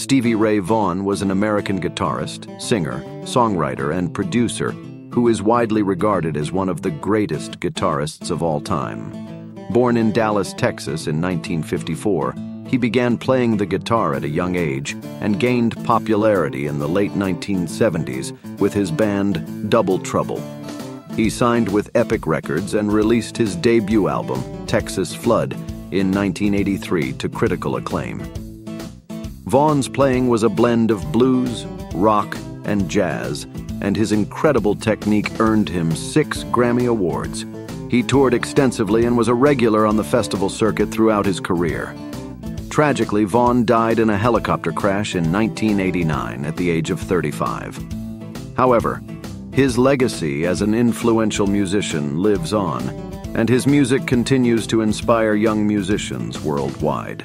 Stevie Ray Vaughan was an American guitarist, singer, songwriter, and producer who is widely regarded as one of the greatest guitarists of all time. Born in Dallas, Texas in 1954, he began playing the guitar at a young age and gained popularity in the late 1970s with his band Double Trouble. He signed with Epic Records and released his debut album, Texas Flood, in 1983 to critical acclaim. Vaughan's playing was a blend of blues, rock, and jazz, and his incredible technique earned him six Grammy Awards. He toured extensively and was a regular on the festival circuit throughout his career. Tragically, Vaughan died in a helicopter crash in 1989 at the age of 35. However, his legacy as an influential musician lives on, and his music continues to inspire young musicians worldwide.